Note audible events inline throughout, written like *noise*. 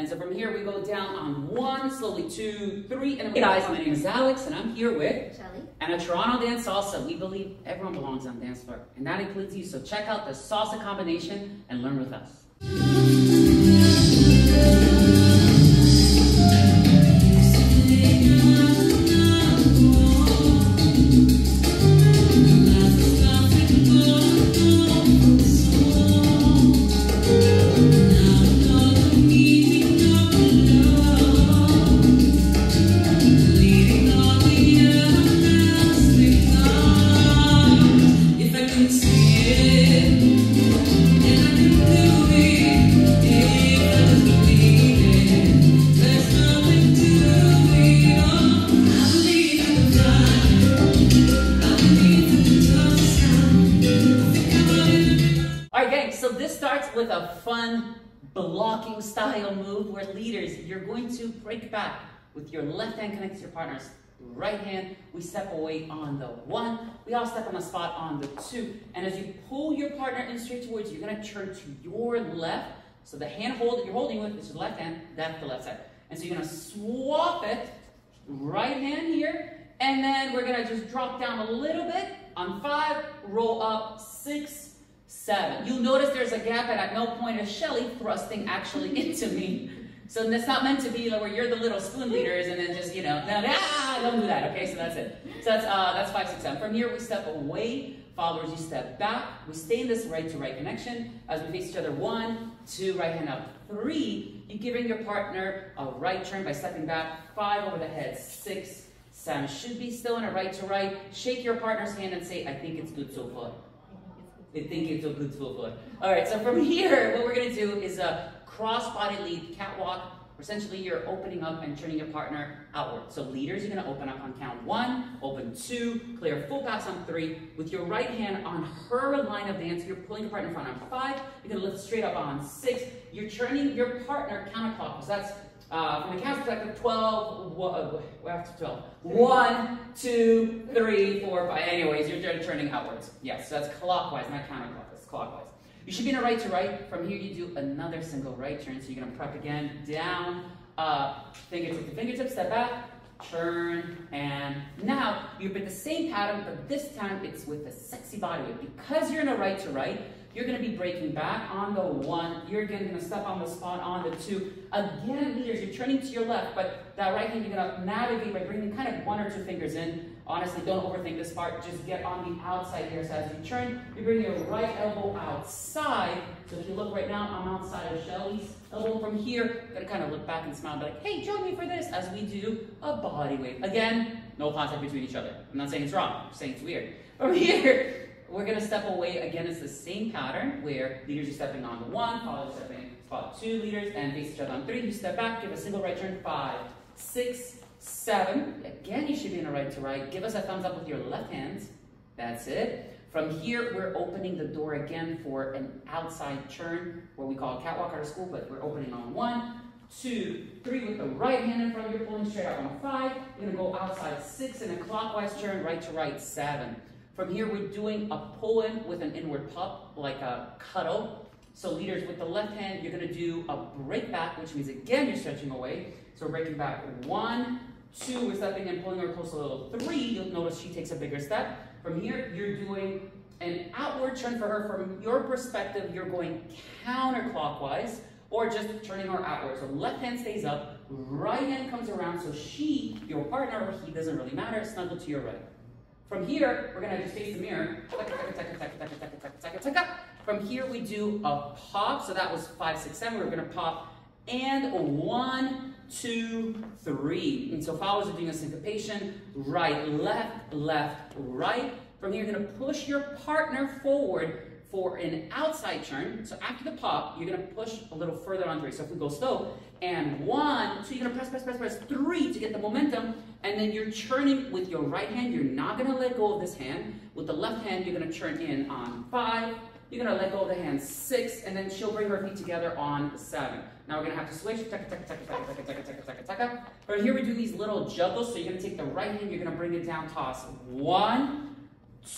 And so from here we go down on one, slowly two, three, and then Hey guys, my name is Aleks and I'm here with Shelley. And a Toronto Dance Salsa. We believe everyone belongs on dance floor, and that includes you. So check out the salsa combination and learn with us. With a fun blocking style move where leaders, you're going to break back with your left hand connected to your partner's right hand. We step away on the one. We all step on the spot on the two. And as you pull your partner in straight towards you, you're going to turn to your left. So the hand hold that you're holding with is your left hand. That's the left side. And so you're going to swap it. Right hand here. And then we're going to just drop down a little bit. On five, roll up, six, seven. You'll notice there's a gap and at no point is Shelley thrusting actually *laughs* into me. So that's not meant to be like where you're the little spoon leaders and then just, you know, no, ah, don't do that, okay? So that's it. So that's, uh, that's five, six, seven. From here, we step away. Followers, you step back. We stay in this right-to-right connection as we face each other. One, two, right hand up. Three, you're giving your partner a right turn by stepping back. Five over the head. Six, seven. Should be still in a right-to-right. -right. Shake your partner's hand and say, I think it's good so far. They think it's a good foot. All right, so from here, what we're gonna do is a cross body lead catwalk. Essentially, you're opening up and turning your partner outward. So leaders, you're gonna open up on count one, open two, clear full pass on three. With your right hand on her line of dance, you're pulling your partner in front on five. You're gonna lift straight up on six. You're turning your partner counterclockwise. That's uh, from the count perspective, 12, what, uh, after 12. 1, 2, 3, 4, 5. Anyways, you're turning outwards. Yes, so that's clockwise, not counterclockwise, clockwise. You should be in a right to right. From here, you do another single right turn. So you're going to prep again, down, up, fingertip to fingertip, step back, turn, and now you repeat the same pattern, but this time it's with a sexy body weight. Because you're in a right to right, you're going to be breaking back on the one. You're again going to step on the spot on the two. Again, leaders, you're turning to your left, but that right hand you're going to navigate by bringing kind of one or two fingers in. Honestly, don't overthink this part. Just get on the outside here. So as you turn, you bring your right elbow outside. So if you look right now, I'm outside of Shelley's elbow. From here, going to kind of look back and smile, and be like, hey, join me for this as we do a body wave. Again, no contact between each other. I'm not saying it's wrong. I'm saying it's weird. From *laughs* here, we're going to step away. Again, it's the same pattern where leaders are stepping on the one, followers stepping spot two leaders, and face each other on three. You step back, give a single right turn, five, six, seven. Again, you should be in a right to right. Give us a thumbs up with your left hand. That's it. From here, we're opening the door again for an outside turn, what we call catwalk out of school, but we're opening on one, two, three with the right hand in front of you, pulling straight out on five. You're gonna go outside six in a clockwise turn, right to right, seven. From here, we're doing a pull-in with an inward pop, like a cuddle. So leaders, with the left hand, you're gonna do a break back, which means again, you're stretching away. So breaking back one, two, we're stepping and pulling her close a little. Three, you'll notice she takes a bigger step. From here, you're doing an outward turn for her. From your perspective, you're going counterclockwise or just turning her outward. So left hand stays up, right hand comes around, so she, your partner, he, doesn't really matter, snuggle to your right. From here, we're gonna just face the mirror. From here, we do a pop. So that was five, six, seven. We're gonna pop and one, two, three. And so followers are doing a syncopation. Right, left, left, right. From here, you're gonna push your partner forward for an outside turn. So after the pop, you're gonna push a little further on three. So if we go slow, and one, so you're gonna press, press, press, press, three to get the momentum, and then you're churning with your right hand. You're not gonna let go of this hand. With the left hand, you're gonna churn in on five, you're gonna let go of the hand six, and then she'll bring her feet together on seven. Now we're gonna have to switch. But here we do these little juggles. So you're gonna take the right hand, you're gonna bring it down, toss. One,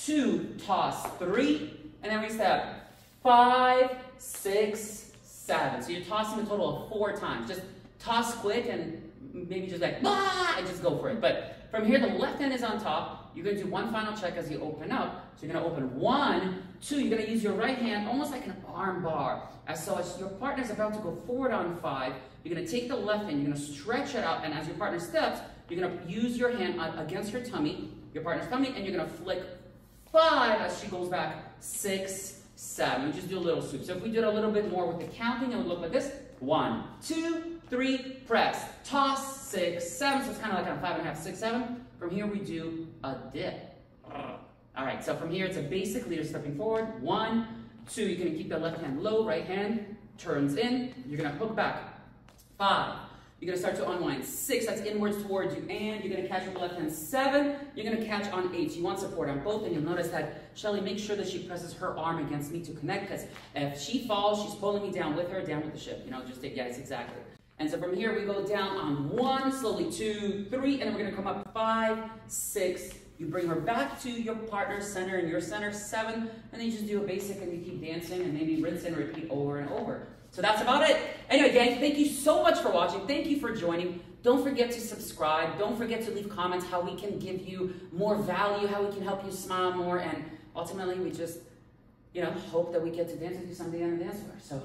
two, toss, three, and then we step five, six, seven. So you're tossing a total of four times. Just toss quick and maybe just like, ah, and just go for it. But from here, the left hand is on top. You're gonna do one final check as you open up. So you're gonna open one, two, you're gonna use your right hand almost like an arm bar. As so as your partner's about to go forward on five, you're gonna take the left hand, you're gonna stretch it out, and as your partner steps, you're gonna use your hand against her tummy, your partner's tummy, and you're gonna flick five as she goes back, six, seven. We just do a little swoop. So if we did a little bit more with the counting, it would look like this. One, two, three, press, toss, six, seven. So it's kind of like on five and a half, six, seven. From here, we do a dip. All right, so from here, it's a basic leader stepping forward. One, two, you're gonna keep the left hand low, right hand turns in. You're gonna hook back. Five, you're gonna start to unwind. Six, that's inwards towards you. And you're gonna catch with the left hand. Seven, you're gonna catch on eight. You want support on both. And you'll notice that Shelley makes sure that she presses her arm against me to connect because if she falls, she's pulling me down with her, down with the ship. You know, just yes, exactly. And so from here, we go down on one, slowly two, three, and then we're gonna come up five, six, you bring her back to your partner's center and your center, seven, and then you just do a basic and you keep dancing and maybe rinse and repeat over and over. So that's about it. Anyway, gang, thank you so much for watching. Thank you for joining. Don't forget to subscribe. Don't forget to leave comments how we can give you more value, how we can help you smile more, and ultimately we just, you know, hope that we get to dance with you someday on the dance floor. So